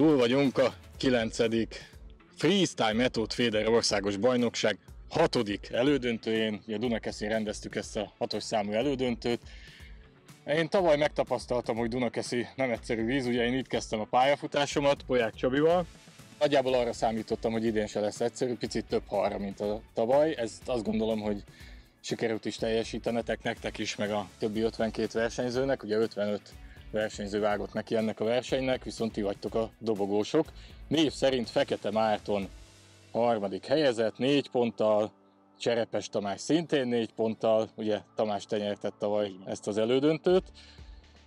Túl vagyunk a 9. Freestyle Method Féder országos bajnokság hatodik elődöntőjén. Ugye Dunakeszin rendeztük ezt a hatos számú elődöntőt. Én tavaly megtapasztaltam, hogy Dunakeszi nem egyszerű víz, ugye én itt kezdtem a pályafutásomat Poják Csabival. Nagyjából arra számítottam, hogy idén se lesz egyszerű, picit több halra, mint a tavaly. Ezt azt gondolom, hogy sikerült is teljesítenetek nektek is, meg a többi 52 versenyzőnek. Ugye 55 versenyző vágott neki ennek a versenynek, viszont ti vagytok a dobogósok. Név szerint Fekete Márton harmadik helyezett, négy ponttal, Cserepes Tamás szintén négy ponttal, ugye Tamás tenyertett tavaly ezt az elődöntőt,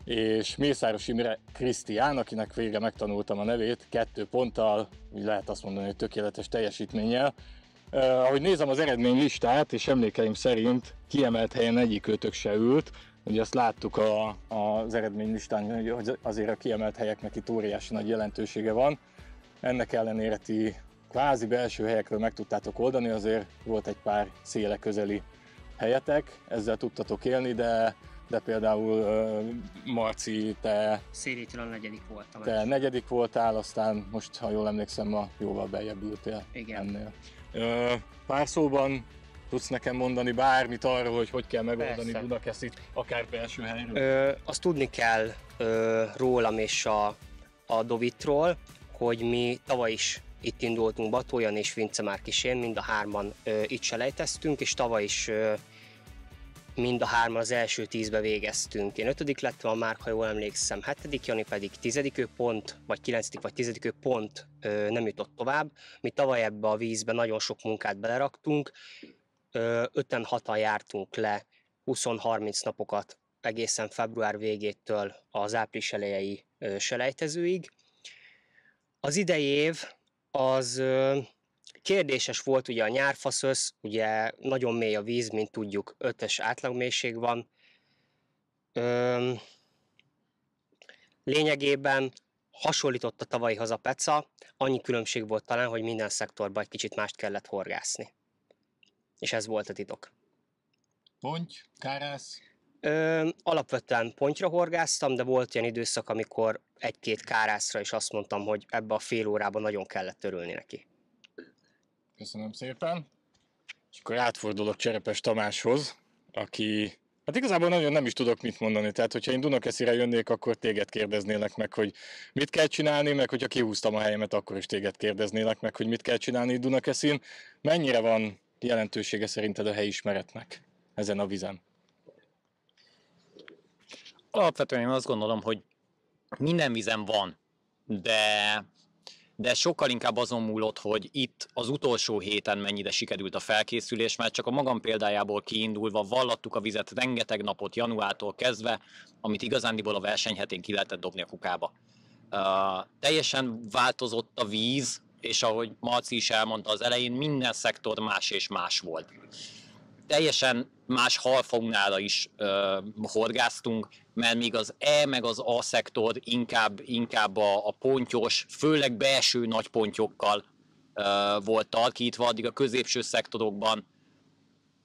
és Mészáros Imre Krisztián, akinek végre megtanultam a nevét, kettő ponttal, úgy lehet azt mondani, hogy tökéletes teljesítménnyel. Uh, ahogy nézem az eredmény listát, és emlékeim szerint kiemelt helyen egyik ötök se ült, Ugye azt láttuk a, az eredménylistán, hogy azért a kiemelt helyeknek itt óriási nagy jelentősége van. Ennek ellenére ti kvázi belső helyekről meg tudtátok oldani, azért volt egy pár széle közeli helyetek, ezzel tudtatok élni, de de például uh, Marci, te... Szélétől a negyedik voltam. Te is. negyedik voltál, aztán most, ha jól emlékszem, ma jóval beljebb ültél Igen. ennél. Uh, pár szóban Tudsz nekem mondani bármit arról, hogy hogy kell megoldani Persze. Budakeszit, akár belső helyről? Ö, azt tudni kell ö, rólam és a, a Dovitról, hogy mi tavaly is itt indultunk Batójan és Vince Márkisén, mind a hárman ö, itt selejteztünk, és tavaly is ö, mind a hárman az első tízbe végeztünk. Én ötödik lettem, a Márk, ha jól emlékszem, hetedik, Jani pedig tizedik pont, vagy kilencedik, vagy tizedik pont ö, nem jutott tovább. Mi tavaly ebbe a vízbe nagyon sok munkát beleraktunk, öten hatan jártunk le 20-30 napokat egészen február végétől az április elejei selejtezőig. Az idei év az kérdéses volt, ugye a nyárfaszösz, ugye nagyon mély a víz, mint tudjuk, 5-es átlagmélység van. Lényegében hasonlított a tavalyihoz a peca, annyi különbség volt talán, hogy minden szektorban egy kicsit mást kellett horgászni. És ez volt a titok. Ponty, kárász? Ö, alapvetően pontyra horgáztam, de volt ilyen időszak, amikor egy-két kárászra is azt mondtam, hogy ebbe a fél órában nagyon kellett törülni neki. Köszönöm szépen. És akkor átfordulok Cserepes Tamáshoz, aki Hát igazából nagyon nem is tudok mit mondani. Tehát, hogyha én Dunakeszire jönnék, akkor téged kérdeznélek meg, hogy mit kell csinálni, meg hogyha kihúztam a helyemet, akkor is téged kérdeznélek meg, hogy mit kell csinálni Dunakeszin. Mennyire van jelentősége szerinted a helyismeretnek ezen a vizen? Alapvetően én azt gondolom, hogy minden vizen van, de, de sokkal inkább azon múlott, hogy itt az utolsó héten mennyire sikerült a felkészülés, mert csak a magam példájából kiindulva vallattuk a vizet rengeteg napot januártól kezdve, amit igazándiból a versenyhetén ki lehetett dobni a kukába. Uh, teljesen változott a víz, és ahogy Marci is elmondta az elején, minden szektor más és más volt. Teljesen más halfaunára is ö, horgáztunk, mert még az E meg az A szektor inkább, inkább a, a pontyos, főleg belső nagy pontyokkal ö, volt tarkítva, addig a középső szektorokban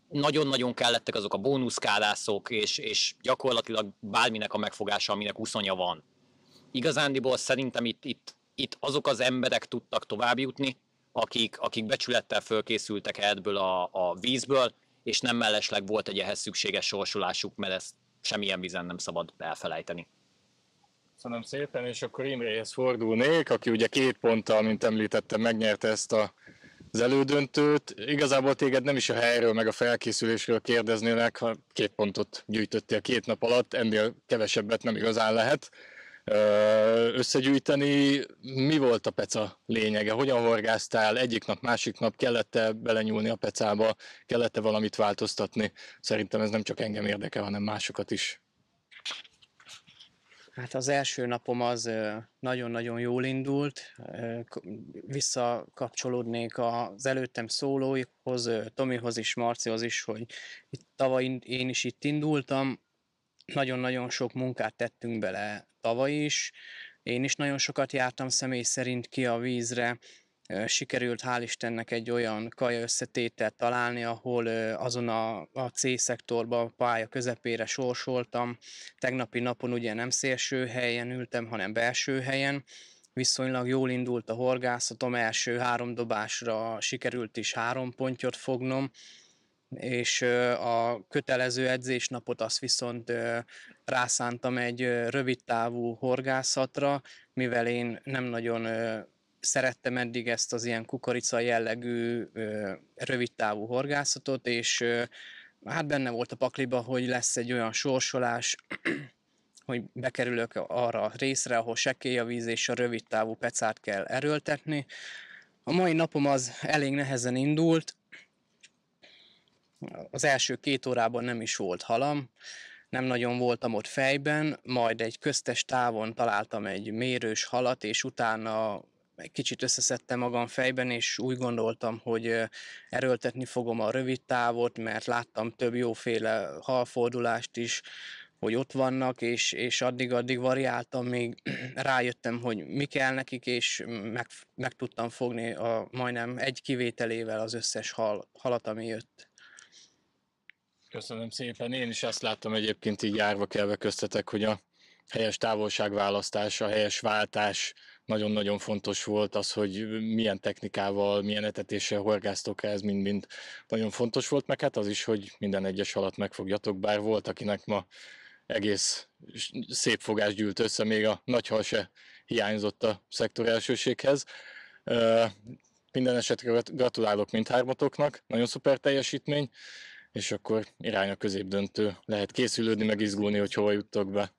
nagyon-nagyon kellettek azok a bónuszkálászok, és, és gyakorlatilag bárminek a megfogása, aminek uszonya van. Igazándiból szerintem itt, itt itt azok az emberek tudtak tovább jutni, akik, akik becsülettel fölkészültek ebből a, a vízből, és nem mellesleg volt egy ehhez szükséges sorsolásuk, mert ezt semmilyen vízen nem szabad elfelejteni. Köszönöm szépen, és akkor Imréhez fordulnék, aki ugye két ponttal, mint említettem, megnyerte ezt a, az elődöntőt. Igazából téged nem is a helyről, meg a felkészülésről kérdeznélek, ha két pontot gyűjtöttél két nap alatt, ennél kevesebbet nem igazán lehet összegyűjteni. Mi volt a peca lényege? Hogyan horgáztál? Egyik nap, másik nap kellett-e belenyúlni a pecába? Kellett-e valamit változtatni? Szerintem ez nem csak engem érdekel, hanem másokat is. Hát az első napom az nagyon-nagyon jól indult. Visszakapcsolódnék az előttem szólóikhoz, Tomihoz is, Marcihoz is, hogy itt tavaly én is itt indultam, nagyon-nagyon sok munkát tettünk bele tavaly is. Én is nagyon sokat jártam személy szerint ki a vízre, sikerült hál' Istennek egy olyan kaja összetételt találni, ahol azon a, a C-szektorban a pálya közepére sorsoltam. Tegnapi napon ugye nem szélső helyen ültem, hanem belső helyen, viszonylag jól indult a horgászatom, első három dobásra sikerült is három pontyot fognom, és a kötelező edzésnapot azt viszont rászántam egy rövidtávú horgászatra, mivel én nem nagyon szerettem eddig ezt az ilyen kukorica jellegű rövidtávú horgászatot, és hát benne volt a pakliba, hogy lesz egy olyan sorsolás, hogy bekerülök arra a részre, ahol sekély a víz és a rövid távú pecát kell erőltetni. A mai napom az elég nehezen indult, az első két órában nem is volt halam, nem nagyon voltam ott fejben, majd egy köztes távon találtam egy mérős halat, és utána egy kicsit összeszedtem magam fejben, és úgy gondoltam, hogy erőltetni fogom a rövid távot, mert láttam több jóféle halfordulást is, hogy ott vannak, és, és addig-addig variáltam, még rájöttem, hogy mi kell nekik, és meg, meg tudtam fogni a majdnem egy kivételével az összes hal, halat, ami jött. Köszönöm szépen. Én is ezt láttam egyébként így járva kelve köztetek, hogy a helyes távolságválasztás, a helyes váltás nagyon-nagyon fontos volt az, hogy milyen technikával, milyen etetéssel horgáztok ez mind-mind nagyon fontos volt, meg hát az is, hogy minden egyes halat megfogjatok, bár volt, akinek ma egész szép fogás gyűlt össze, még a nagy hal se hiányzott a szektor elsőséghez. Minden esetre gratulálok mindhármatoknak, nagyon szuper teljesítmény, és akkor irány a középdöntő. Lehet készülődni, meg izgulni, hogy hova juttok be.